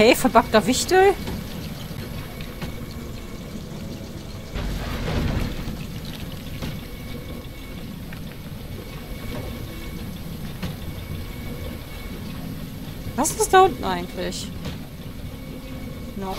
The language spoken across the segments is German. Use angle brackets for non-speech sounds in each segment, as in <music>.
Okay, verbackter Wichtel. Was ist da unten eigentlich? Noch.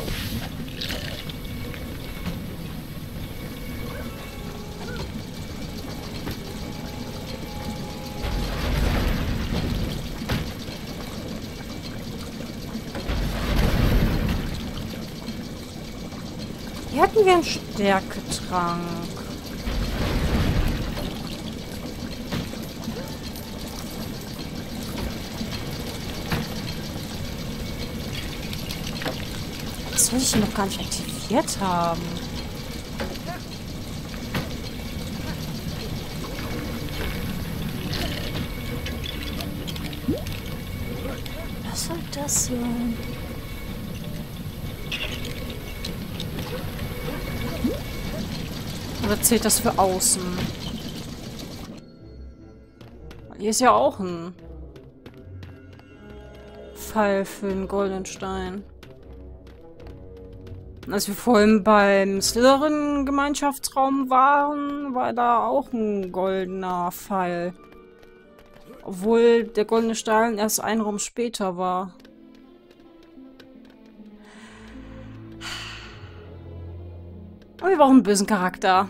Hier hatten wir einen Stärketrank. Das soll ich noch gar nicht aktiviert haben. Was soll das sein? Oder zählt das für außen? Hier ist ja auch ein Pfeil für den goldenen Stein. Als wir vorhin beim Slytherin-Gemeinschaftsraum waren, war da auch ein goldener Pfeil. Obwohl der goldene Stein erst einen Raum später war. Aber wir brauchen einen bösen Charakter.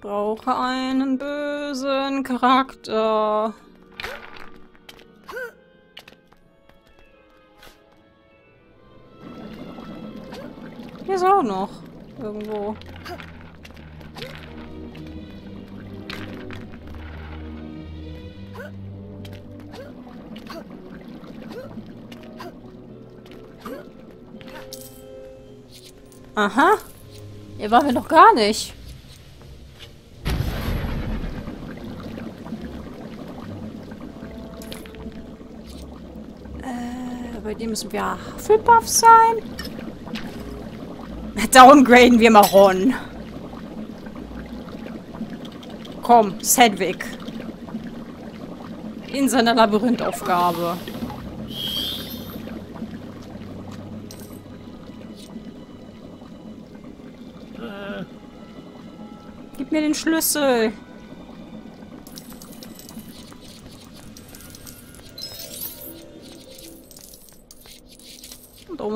Brauche einen bösen Charakter. Hier ist auch noch irgendwo. Aha. Hier waren wir noch gar nicht. Äh, bei dem müssen wir Hufflepuff sein. <laughs> Downgraden wir mal Ron. Komm, Sedwick. In seiner Labyrinthaufgabe. Gib mir den Schlüssel.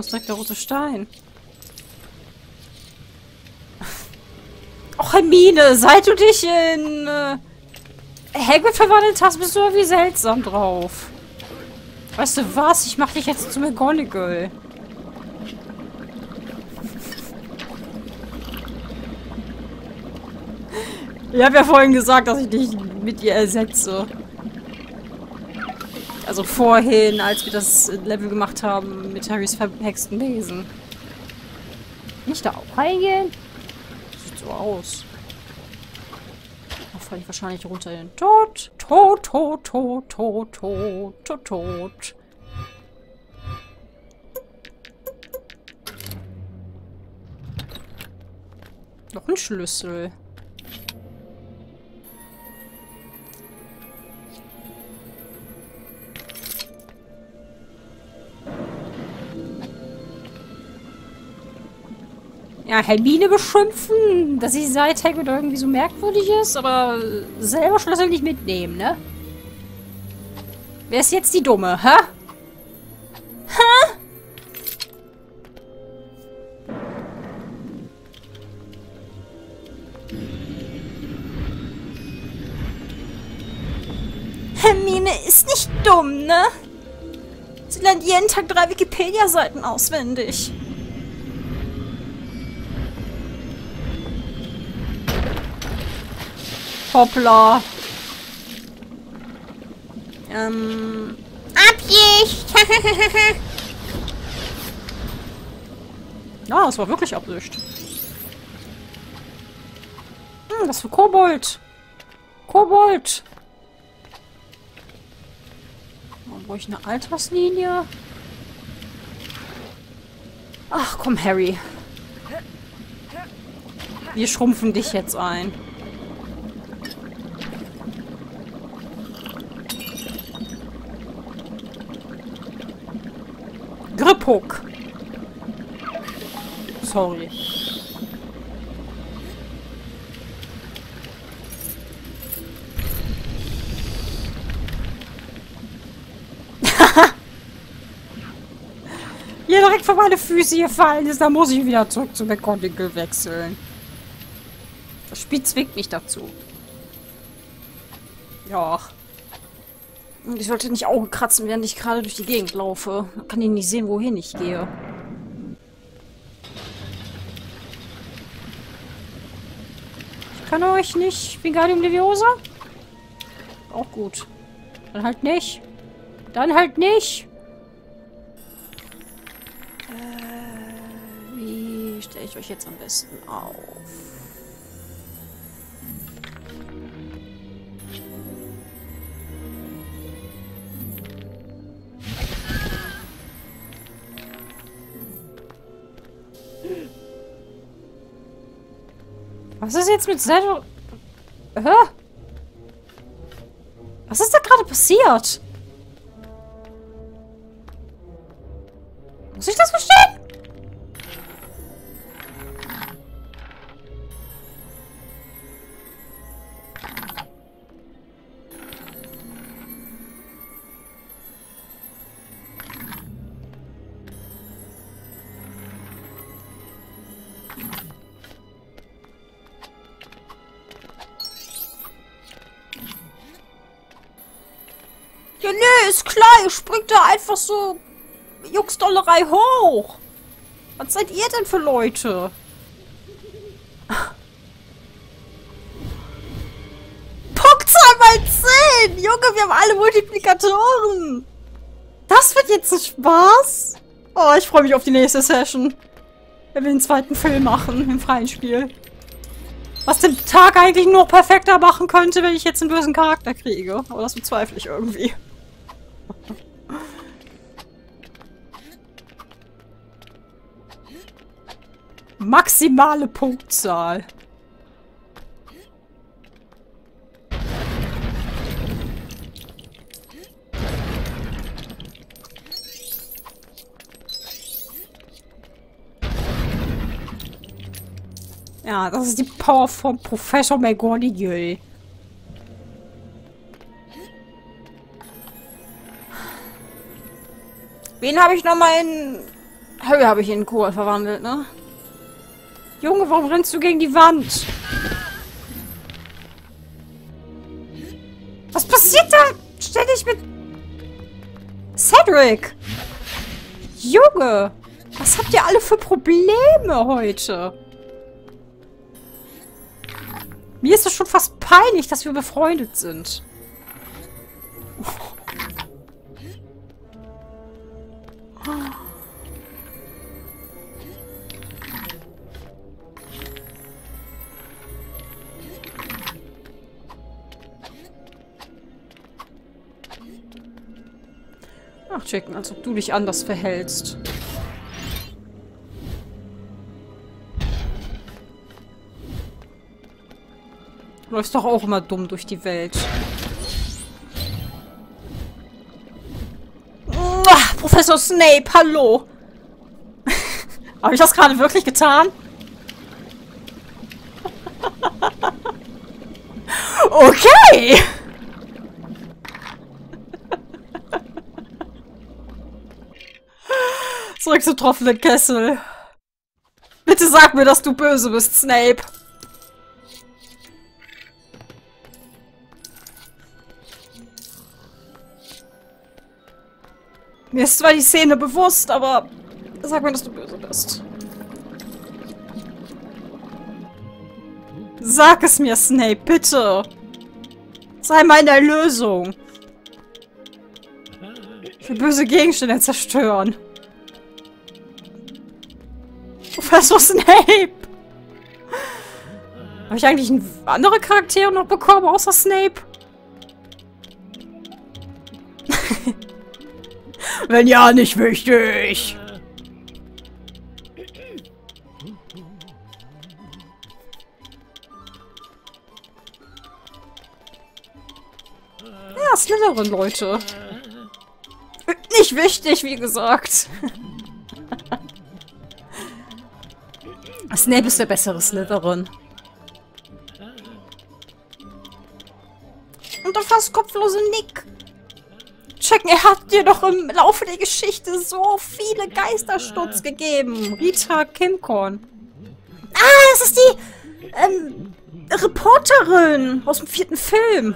Ist direkt der rote Stein. Och, Hermine, seit du dich in äh, Hagrid verwandelt hast, bist du irgendwie seltsam drauf. Weißt du was? Ich mach dich jetzt zu McGonagall. <laughs> Ich habe ja vorhin gesagt, dass ich dich mit ihr ersetze. Also vorhin, als wir das Level gemacht haben mit Harrys verhexten Besen. Nicht da auch reingehen? Sieht so aus. Da falle ich wahrscheinlich runter in den Tod. Tod, tot, tot, tot, tot, tot, tot. Noch ein Schlüssel. Ja, Hermine beschimpfen, dass sie seit Hagrid irgendwie so merkwürdig ist, aber selber Schlüssel nicht mitnehmen, ne? Wer ist jetzt die Dumme, hä? Hä? Hermine ist nicht dumm, ne? Sie lernt jeden Tag drei Wikipedia-Seiten auswendig. Hoppla. Ähm. Absicht! ja, <laughs> es war wirklich Absicht. Hm, das für Kobold. Kobold. Brauche ich eine Alterslinie? Ach, komm, Harry. Wir schrumpfen dich jetzt ein. Griphook. Sorry. <laughs> Hier direkt vor meine Füße gefallen ist, da muss ich wieder zurück zu McGonagall wechseln. Das Spiel zwingt mich dazu. Ja. Ich sollte nicht Augen kratzen, während ich gerade durch die Gegend laufe. Man kann ich nicht sehen, wohin ich gehe. Ich kann euch nicht Wingardium Leviosa? Auch gut. Dann halt nicht. Dann halt nicht. Äh, wie stelle ich euch jetzt am besten auf? Was ist jetzt mit Zelda? Hä? Was ist da gerade passiert? Ja, nee, ist klar, ihr springt da einfach so Juxdollerei hoch. Was seid ihr denn für Leute? <laughs> Punktzahl mal 10! Junge, wir haben alle Multiplikatoren! Das wird jetzt ein Spaß! Oh, ich freue mich auf die nächste Session. Wenn wir den zweiten Film machen, im freien Spiel. Was den Tag eigentlich noch perfekter machen könnte, wenn ich jetzt einen bösen Charakter kriege. Aber das bezweifle ich irgendwie. Maximale Punktzahl. Ja, das ist die Power von Professor McGonagall. Wen habe ich nochmal in... Harry habe ich in Kohl verwandelt, ne? Junge, warum rennst du gegen die Wand? Was passiert da ständig mit... Cedric? Junge! Was habt ihr alle für Probleme heute? Mir ist es schon fast peinlich, dass wir befreundet sind. Ach, checken, als ob du dich anders verhältst. Du läufst doch auch immer dumm durch die Welt. Muah, Professor Snape, hallo! <laughs> Habe ich das gerade wirklich getan? <laughs> okay! Zurück zu tropfenden Kessel. Bitte sag mir, dass du böse bist, Snape. Mir ist zwar die Szene bewusst, aber sag mir, dass du böse bist. Sag es mir, Snape, bitte. Sei meine Erlösung. Will böse Gegenstände zerstören. Professor Snape! Habe ich eigentlich andere Charaktere noch bekommen, außer Snape? <laughs> Wenn ja, nicht wichtig. Ja, Slytherin, Leute. nicht wichtig, wie gesagt. <laughs> Snape ist der bessere Slytherin. Und der fast kopflose Nick. Checken, er hat dir doch im Laufe der Geschichte so viele Geistersturz gegeben. Rita Kimcorn. Ah, das ist die ähm, Reporterin aus dem vierten Film.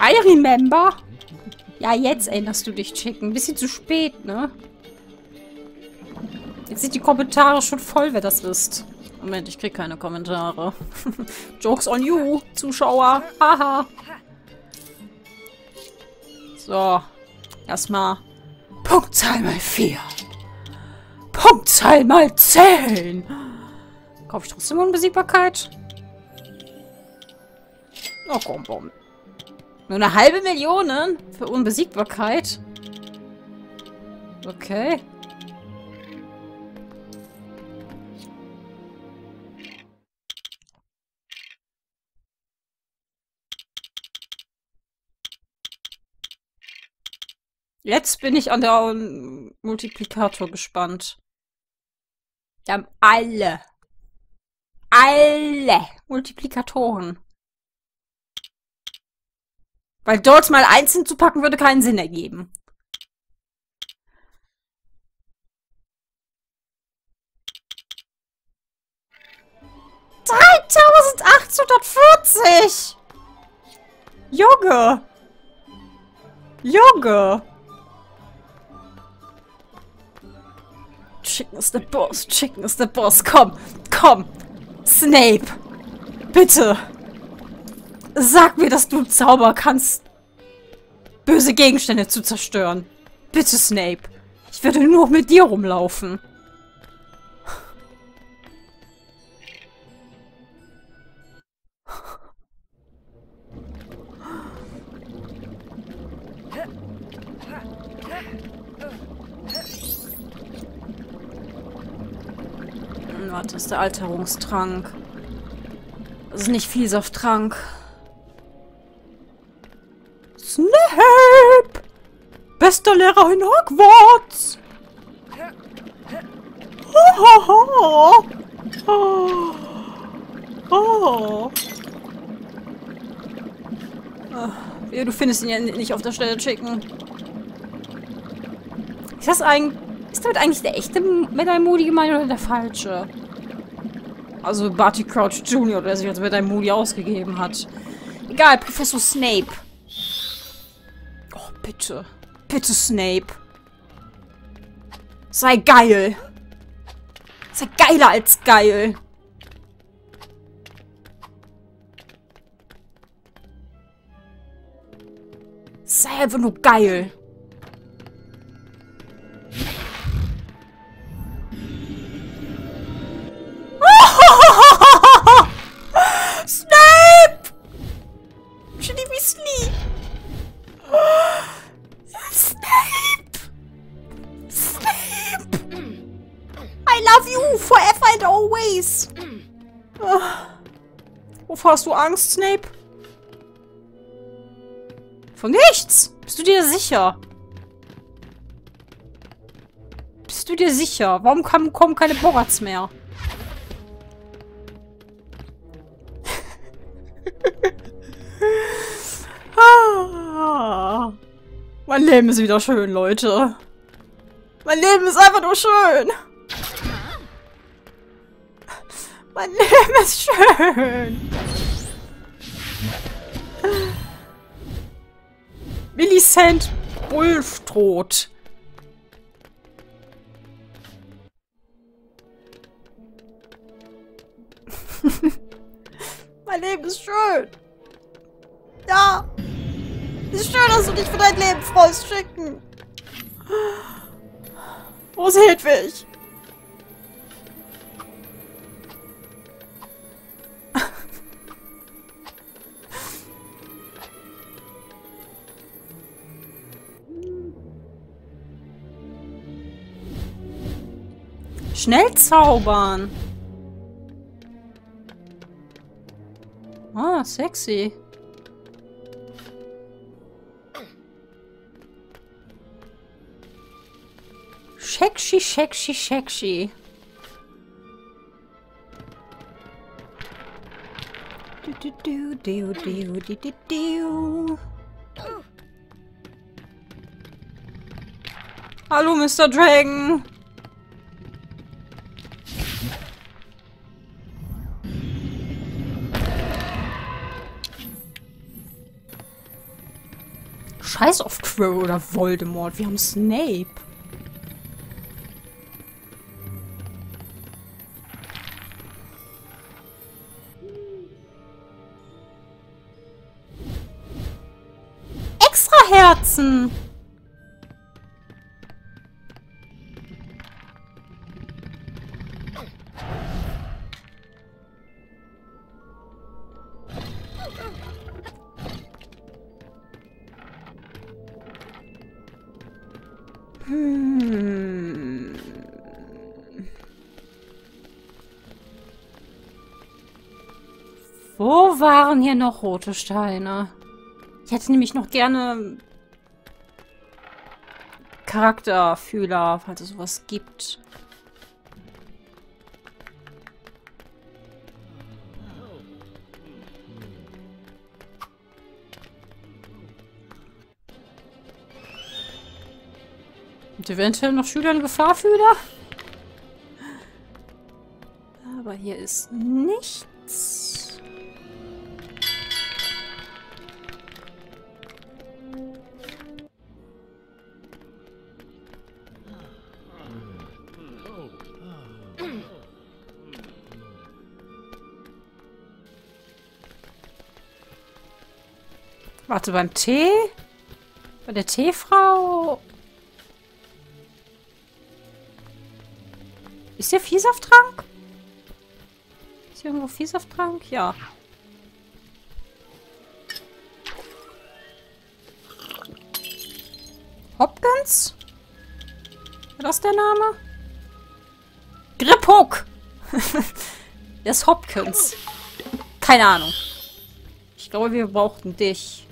I remember. Ja, jetzt erinnerst du dich, Chicken. Ein bisschen zu spät, ne? Jetzt sind die Kommentare schon voll, wer das ist. Moment, ich krieg keine Kommentare. <laughs> Jokes on you, Zuschauer. Haha. so. Erstmal Punktzahl mal 4. Punktzahl mal 10. Kaufe ich trotzdem Unbesiegbarkeit? Oh, komm, komm. Nur eine halbe Million für Unbesiegbarkeit? Okay. Jetzt bin ich an der Multiplikator gespannt. Wir haben alle. Alle Multiplikatoren. Weil dort mal eins hinzupacken würde keinen Sinn ergeben. Dreitausendachthundertvierzig! Junge! Junge! Chicken ist der Boss, Chicken ist der Boss. Komm, komm. Snape. Bitte. Sag mir, dass du Zauber kannst, böse Gegenstände zu zerstören. Bitte, Snape. Ich werde nur mit dir rumlaufen. Warte, ist der Alterungstrank. Das ist nicht Vielsafttrank. Lehrer in Hogwarts! Oh, oh, oh. Ja, du findest ihn ja nicht auf der Stelle Chicken. Ist das eigentlich... Ist damit eigentlich der echte Medai Moody gemeint oder der falsche? Also Barty Crouch Jr., der sich als Medai Moody ausgegeben hat. Egal, Professor Snape. Bitte. Bitte, Snape. Sei geil. Sei geiler als geil. Sei einfach nur geil. Wovor hast du Angst, Snape? Von nichts! Bist du dir sicher? Bist du dir sicher? Warum kam, kommen keine Boggarts mehr? <laughs> ah. Mein Leben ist wieder schön, Leute. Mein Leben ist einfach nur schön. Mein Leben ist schön. Millicent Bulftrot. <laughs> mein Leben ist schön. Ja. Ist schön, dass du dich für dein Leben freust, Schicken. Wo ist Hedwig? Schnell zaubern. Ah, sexy. Schexi, schexi, schexi. Du, du, du, du, du, du, du, du. Hallo, Mr. Dragon. Scheiß auf Quirrell oder Voldemort. Wir haben Snape. Wo waren hier noch rote Steine? Ich hätte nämlich noch gerne Charakterfühler, falls es sowas gibt. Und eventuell noch Schülern Gefahrfühler? Aber hier ist nichts. Warte, beim Tee? Bei der Teefrau? Ist hier Viehsafttrank? Ist hier irgendwo Viehsafttrank? Ja. Hopkins? War das der Name? Griphook! <laughs> der ist Hopkins. Keine Ahnung. Ich glaube, wir brauchten dich.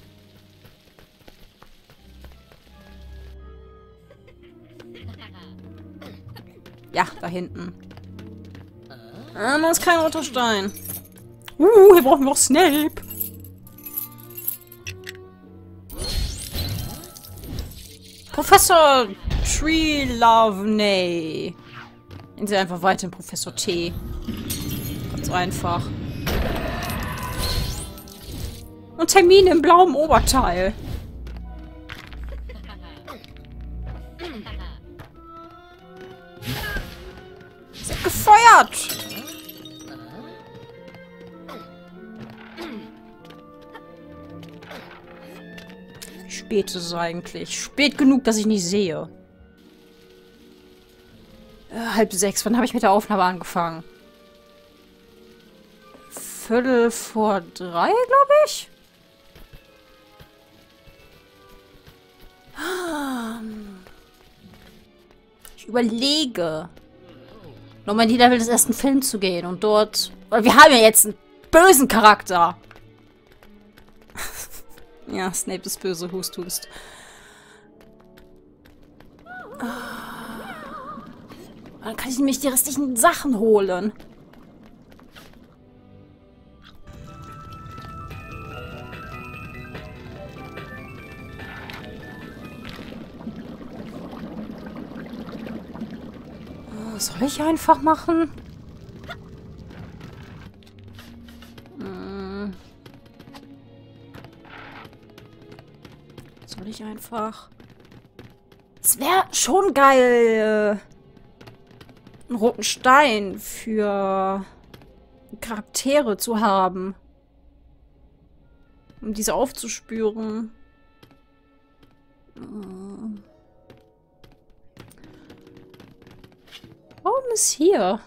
Ja, da hinten. Ah, da ist kein roter Stein. Uh, hier brauchen wir auch Snape. Professor Trelawney. Nennen Sie einfach weiter Professor T. Ganz einfach. Und Termine im blauen Oberteil. <laughs> gefeuert! Spät ist es eigentlich? Spät genug, dass ich nicht sehe. Äh, halb sechs. Wann habe ich mit der Aufnahme angefangen? Viertel vor drei, glaube ich. Ich überlege, nochmal in die Level des ersten Films zu gehen und dort... Weil wir haben ja jetzt einen bösen Charakter. <laughs> ja, Snape ist böse, hust, hust. Dann kann ich nämlich die restlichen Sachen holen. Soll ich einfach machen? Hm. Soll ich einfach... Es wäre schon geil, einen roten Stein für Charaktere zu haben. Um diese aufzuspüren. Hm. Ist hier?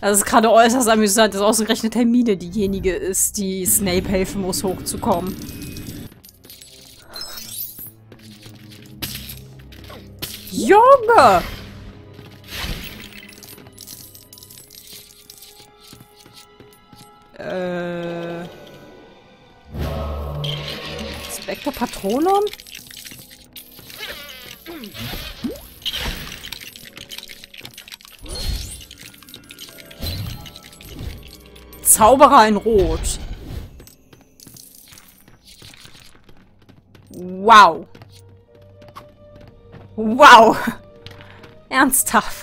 Das ist gerade äußerst amüsant, dass ausgerechnet Hermine diejenige ist, die Snape helfen muss, hochzukommen. Junge! Äh... Spectre Patronum? Zauberer in Rot. Wow. Wow. Ernsthaft.